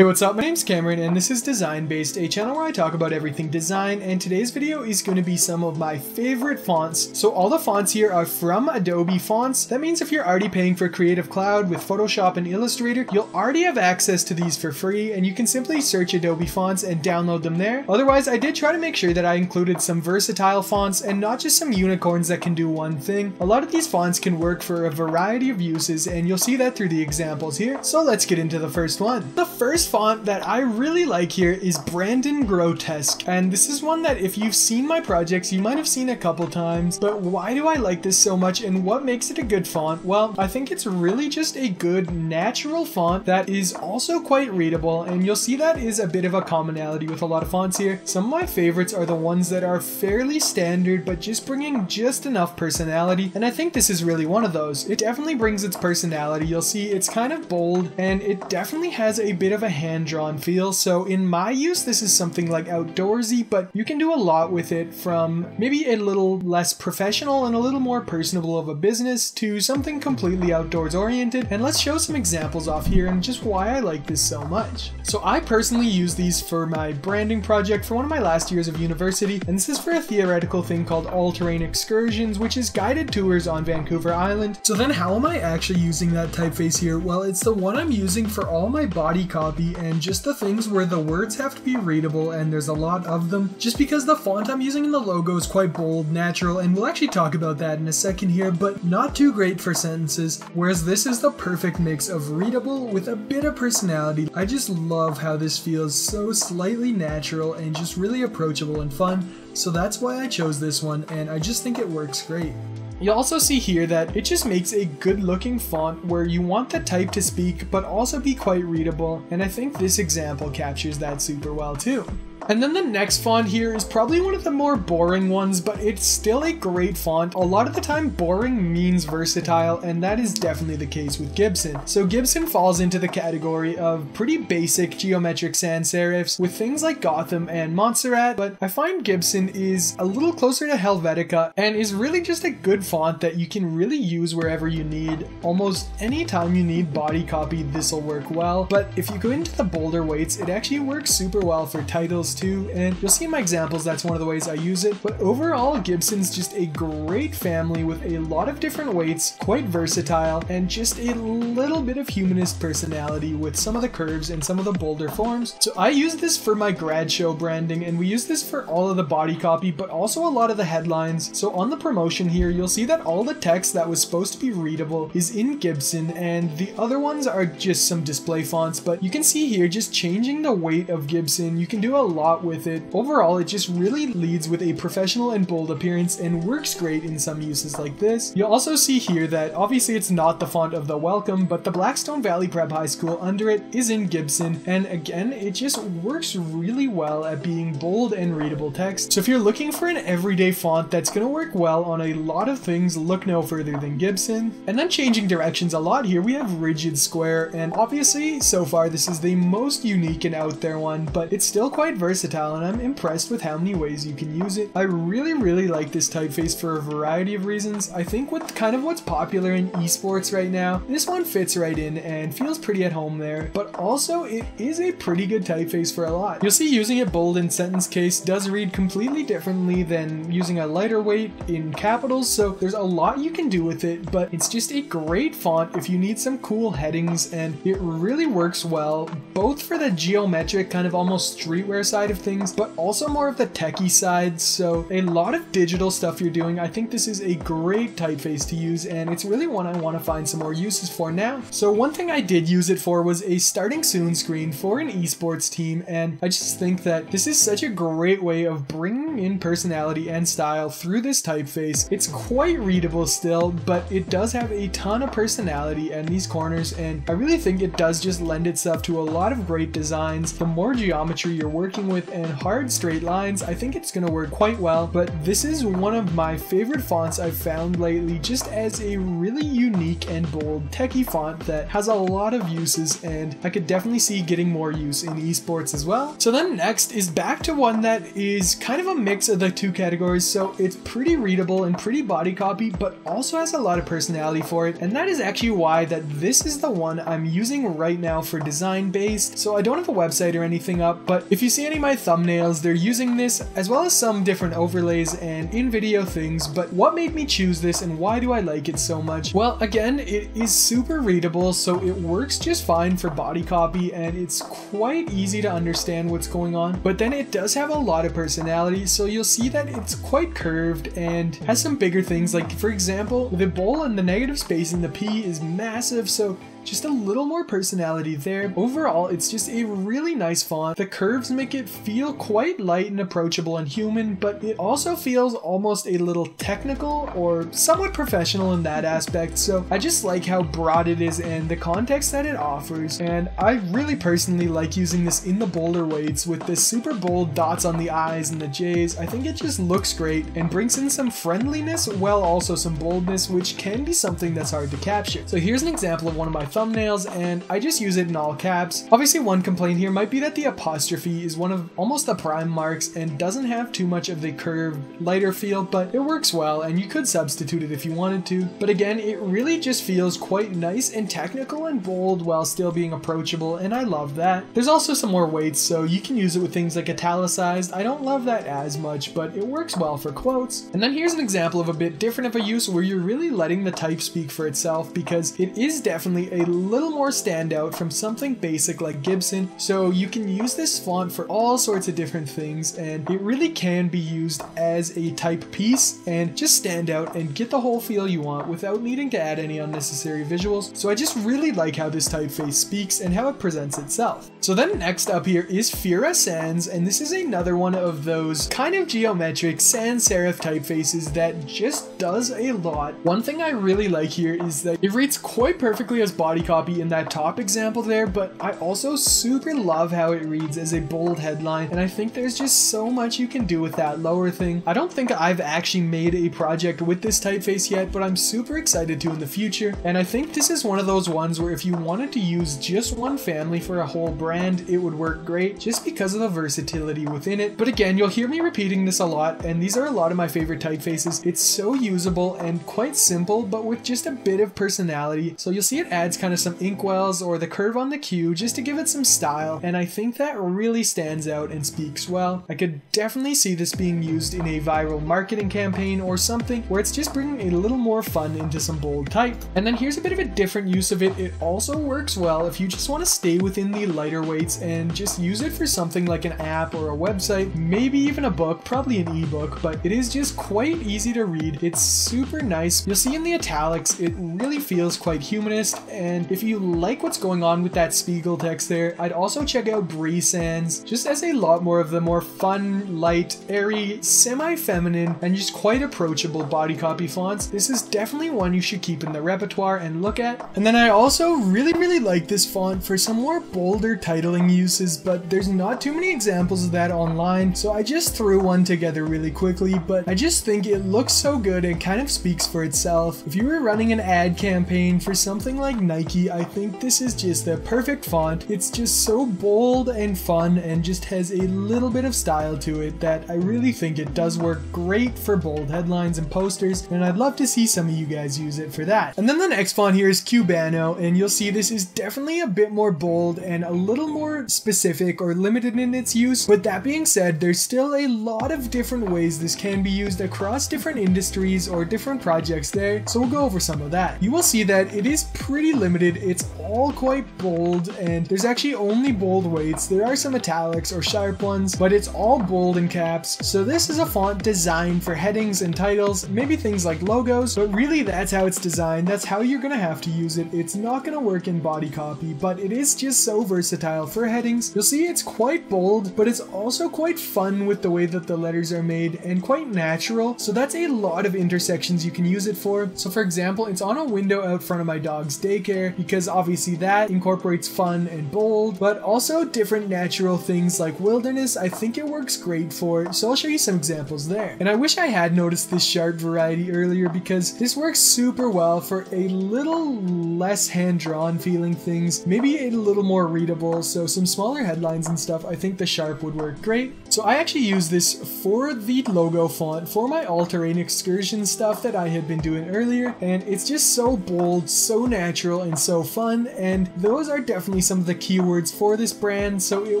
Hey what's up, my name's Cameron and this is Design Based, a channel where I talk about everything design and today's video is going to be some of my favorite fonts. So all the fonts here are from Adobe Fonts. That means if you're already paying for Creative Cloud with Photoshop and Illustrator, you'll already have access to these for free and you can simply search Adobe Fonts and download them there. Otherwise, I did try to make sure that I included some versatile fonts and not just some unicorns that can do one thing. A lot of these fonts can work for a variety of uses and you'll see that through the examples here. So let's get into the first one. The first font that I really like here is Brandon Grotesque. And this is one that if you've seen my projects, you might have seen a couple times. But why do I like this so much and what makes it a good font? Well, I think it's really just a good natural font that is also quite readable. And you'll see that is a bit of a commonality with a lot of fonts here. Some of my favorites are the ones that are fairly standard, but just bringing just enough personality. And I think this is really one of those. It definitely brings its personality. You'll see it's kind of bold and it definitely has a bit of a hand drawn feel. So in my use, this is something like outdoorsy, but you can do a lot with it from maybe a little less professional and a little more personable of a business to something completely outdoors oriented. And let's show some examples off here and just why I like this so much. So I personally use these for my branding project for one of my last years of university, and this is for a theoretical thing called all-terrain excursions, which is guided tours on Vancouver Island. So then how am I actually using that typeface here? Well, it's the one I'm using for all my body copy and just the things where the words have to be readable and there's a lot of them. Just because the font I'm using in the logo is quite bold, natural, and we'll actually talk about that in a second here, but not too great for sentences, whereas this is the perfect mix of readable with a bit of personality. I just love how this feels so slightly natural and just really approachable and fun, so that's why I chose this one and I just think it works great. You also see here that it just makes a good looking font where you want the type to speak but also be quite readable and I think this example captures that super well too. And then the next font here is probably one of the more boring ones, but it's still a great font. A lot of the time, boring means versatile, and that is definitely the case with Gibson. So Gibson falls into the category of pretty basic geometric sans serifs with things like Gotham and Montserrat, but I find Gibson is a little closer to Helvetica and is really just a good font that you can really use wherever you need. Almost any time you need body copy, this will work well, but if you go into the bolder weights, it actually works super well for titles and you'll see in my examples that's one of the ways I use it. But overall, Gibson's just a great family with a lot of different weights, quite versatile, and just a little bit of humanist personality with some of the curves and some of the bolder forms. So I use this for my grad show branding, and we use this for all of the body copy, but also a lot of the headlines. So on the promotion here, you'll see that all the text that was supposed to be readable is in Gibson, and the other ones are just some display fonts, but you can see here just changing the weight of Gibson, you can do a lot lot with it. Overall, it just really leads with a professional and bold appearance and works great in some uses like this. You'll also see here that obviously it's not the font of the welcome, but the Blackstone Valley Prep High School under it is in Gibson, and again, it just works really well at being bold and readable text. So if you're looking for an everyday font that's going to work well on a lot of things, look no further than Gibson. And then changing directions a lot here, we have Rigid Square, and obviously, so far, this is the most unique and out there one, but it's still quite versatile versatile and I'm impressed with how many ways you can use it. I really, really like this typeface for a variety of reasons. I think with kind of what's popular in esports right now, this one fits right in and feels pretty at home there, but also it is a pretty good typeface for a lot. You'll see using it bold in sentence case does read completely differently than using a lighter weight in capitals, so there's a lot you can do with it, but it's just a great font if you need some cool headings and it really works well, both for the geometric kind of almost streetwear side side of things, but also more of the techie side. So a lot of digital stuff you're doing, I think this is a great typeface to use and it's really one I want to find some more uses for now. So one thing I did use it for was a starting soon screen for an esports team and I just think that this is such a great way of bringing in personality and style through this typeface. It's quite readable still, but it does have a ton of personality and these corners and I really think it does just lend itself to a lot of great designs. The more geometry you're working with and hard straight lines, I think it's to work quite well, but this is one of my favorite fonts I've found lately just as a really unique and bold techie font that has a lot of uses and I could definitely see getting more use in esports as well. So then next is back to one that is kind of a mix of the two categories. So it's pretty readable and pretty body copy, but also has a lot of personality for it. And that is actually why that this is the one I'm using right now for design based. So I don't have a website or anything up, but if you see any of my thumbnails, they're using this as well as some different overlays and in video things. But what made me choose this and why do I like it so much? Well, again, it is super readable, so it works just fine for body copy and it's quite easy to understand what's going on. But then it does have a lot of personality, so you'll see that it's quite curved and has some bigger things. Like, for example, the bowl and the negative space in the P is massive, so just a little more personality there. Overall, it's just a really nice font. The curves make it feel quite light and approachable and human, but it also feels almost a little technical or somewhat professional in that aspect. So I just like how broad it is and the context that it offers. And I really personally like using this in the bolder weights with the super bold dots on the eyes and the J's. I think it just looks great and brings in some friendliness while also some boldness, which can be something that's hard to capture. So here's an example of one of my thumbnails and I just use it in all caps. Obviously one complaint here might be that the apostrophe is one of almost the prime marks and doesn't have too much of the curved lighter feel but it works well and you could substitute it if you wanted to. But again it really just feels quite nice and technical and bold while still being approachable and I love that. There's also some more weights so you can use it with things like italicized. I don't love that as much but it works well for quotes. And then here's an example of a bit different of a use where you're really letting the type speak for itself because it is definitely a a little more standout from something basic like Gibson, so you can use this font for all sorts of different things and it really can be used as a type piece and just stand out and get the whole feel you want without needing to add any unnecessary visuals. So I just really like how this typeface speaks and how it presents itself. So then next up here is Fira Sans and this is another one of those kind of geometric sans serif typefaces that just does a lot. One thing I really like here is that it reads quite perfectly as body body copy in that top example there, but I also super love how it reads as a bold headline, and I think there's just so much you can do with that lower thing. I don't think I've actually made a project with this typeface yet, but I'm super excited to in the future, and I think this is one of those ones where if you wanted to use just one family for a whole brand, it would work great just because of the versatility within it. But again, you'll hear me repeating this a lot, and these are a lot of my favorite typefaces. It's so usable and quite simple, but with just a bit of personality, so you'll see it adds kind of some inkwells or the curve on the Q just to give it some style, and I think that really stands out and speaks well. I could definitely see this being used in a viral marketing campaign or something where it's just bringing a little more fun into some bold type. And then here's a bit of a different use of it. It also works well if you just want to stay within the lighter weights and just use it for something like an app or a website, maybe even a book, probably an ebook, but it is just quite easy to read. It's super nice. You'll see in the italics, it really feels quite humanist and and if you like what's going on with that Spiegel text there, I'd also check out Brie Sans, just as a lot more of the more fun, light, airy, semi-feminine, and just quite approachable body copy fonts. This is definitely one you should keep in the repertoire and look at. And then I also really, really like this font for some more bolder titling uses, but there's not too many examples of that online, so I just threw one together really quickly, but I just think it looks so good and kind of speaks for itself. If you were running an ad campaign for something like Nike Nike, I think this is just the perfect font. It's just so bold and fun and just has a little bit of style to it that I really think it does work great for bold headlines and posters, and I'd love to see some of you guys use it for that. And then the next font here is Cubano, and you'll see this is definitely a bit more bold and a little more specific or limited in its use, but that being said, there's still a lot of different ways this can be used across different industries or different projects there, so we'll go over some of that. You will see that it is pretty limited limited. It's all quite bold, and there's actually only bold weights. There are some italics or sharp ones, but it's all bold in caps. So this is a font designed for headings and titles, maybe things like logos, but really that's how it's designed. That's how you're gonna have to use it. It's not gonna work in body copy, but it is just so versatile for headings. You'll see it's quite bold, but it's also quite fun with the way that the letters are made and quite natural. So that's a lot of intersections you can use it for. So for example, it's on a window out front of my dog's daycare because obviously that incorporates fun and bold, but also different natural things like wilderness, I think it works great for, so I'll show you some examples there. And I wish I had noticed this sharp variety earlier because this works super well for a little less hand-drawn feeling things, maybe a little more readable, so some smaller headlines and stuff, I think the sharp would work great. So I actually use this for the logo font for my all-terrain excursion stuff that I had been doing earlier, and it's just so bold, so natural, and so fun, and those are definitely some of the keywords for this brand, so it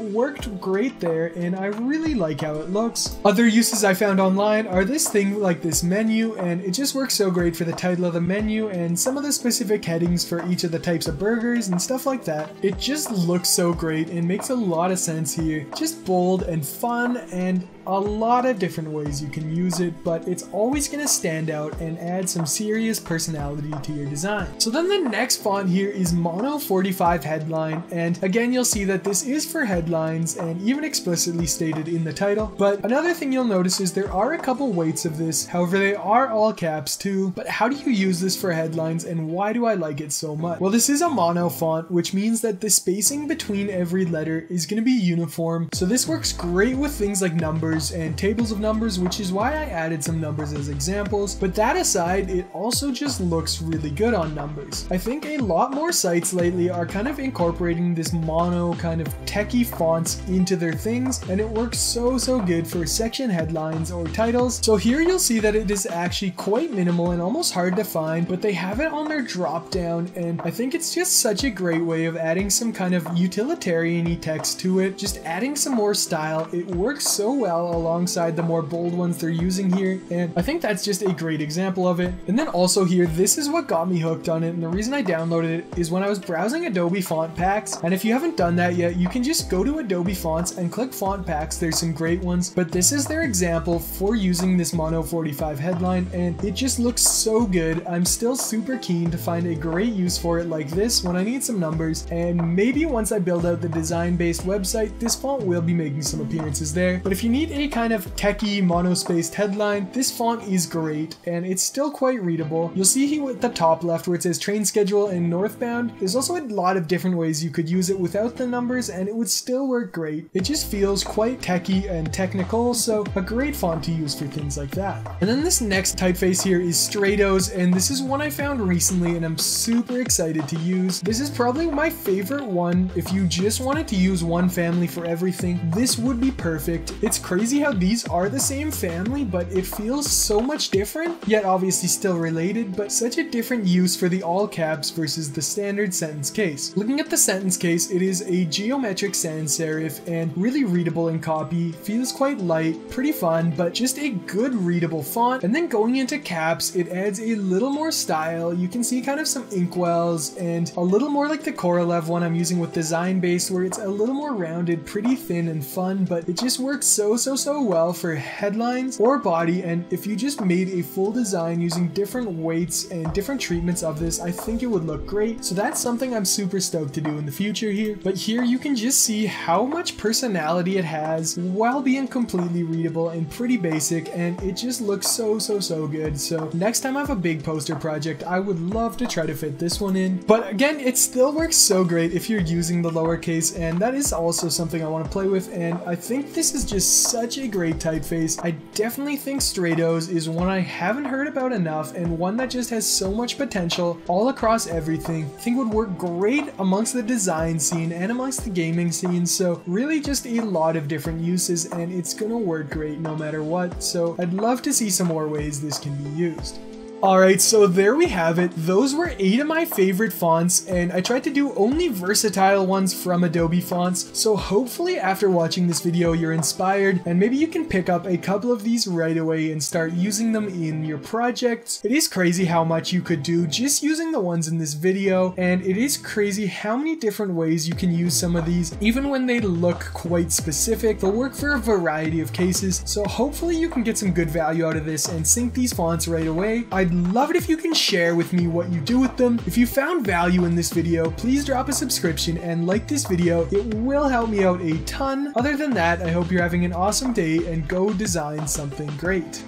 worked great there, and I really like how it looks. Other uses I found online are this thing like this menu, and it just works so great for the title of the menu and some of the specific headings for each of the types of burgers and stuff like that. It just looks so great and makes a lot of sense here. Just bold and fun and a lot of different ways you can use it, but it's always going to stand out and add some serious personality to your design. So then the next font here is Mono 45 Headline, and again you'll see that this is for headlines and even explicitly stated in the title, but another thing you'll notice is there are a couple weights of this, however they are all caps too, but how do you use this for headlines and why do I like it so much? Well this is a mono font, which means that the spacing between every letter is going to be uniform, so this works great with things like numbers numbers and tables of numbers, which is why I added some numbers as examples. But that aside, it also just looks really good on numbers. I think a lot more sites lately are kind of incorporating this mono kind of techie fonts into their things, and it works so, so good for section headlines or titles. So here you'll see that it is actually quite minimal and almost hard to find, but they have it on their drop down, and I think it's just such a great way of adding some kind of utilitarian-y text to it, just adding some more style. It works so well alongside the more bold ones they're using here, and I think that's just a great example of it. And then also here, this is what got me hooked on it, and the reason I downloaded it is when I was browsing Adobe font packs, and if you haven't done that yet, you can just go to Adobe Fonts and click font packs, there's some great ones, but this is their example for using this Mono 45 headline, and it just looks so good. I'm still super keen to find a great use for it like this when I need some numbers, and maybe once I build out the design-based website, this font will be making some appearances there, but if you need any kind of techie monospaced headline, this font is great and it's still quite readable. You'll see here at the top left where it says train schedule and northbound, there's also a lot of different ways you could use it without the numbers and it would still work great. It just feels quite techie and technical, so a great font to use for things like that. And then this next typeface here is Stratos and this is one I found recently and I'm super excited to use. This is probably my favorite one if you just wanted to use one family for everything. This would be perfect. It's crazy crazy how these are the same family, but it feels so much different, yet obviously still related, but such a different use for the all caps versus the standard sentence case. Looking at the sentence case, it is a geometric sans serif and really readable in copy, feels quite light, pretty fun, but just a good readable font. And then going into caps, it adds a little more style. You can see kind of some inkwells and a little more like the Korolev one I'm using with design base where it's a little more rounded, pretty thin and fun, but it just works so, so, so well for headlines or body and if you just made a full design using different weights and different treatments of this I think it would look great. So that's something I'm super stoked to do in the future here. But here you can just see how much personality it has while being completely readable and pretty basic and it just looks so so so good. So next time I have a big poster project I would love to try to fit this one in. But again it still works so great if you're using the lowercase and that is also something I want to play with and I think this is just such such a great typeface. I definitely think Stratos is one I haven't heard about enough and one that just has so much potential all across everything. I think would work great amongst the design scene and amongst the gaming scene. So really just a lot of different uses and it's gonna work great no matter what. So I'd love to see some more ways this can be used. Alright, so there we have it. Those were 8 of my favorite fonts, and I tried to do only versatile ones from Adobe Fonts, so hopefully after watching this video you're inspired, and maybe you can pick up a couple of these right away and start using them in your projects. It is crazy how much you could do just using the ones in this video, and it is crazy how many different ways you can use some of these, even when they look quite specific. They'll work for a variety of cases, so hopefully you can get some good value out of this and sync these fonts right away. I'd I'd love it if you can share with me what you do with them. If you found value in this video, please drop a subscription and like this video. It will help me out a ton. Other than that, I hope you're having an awesome day and go design something great.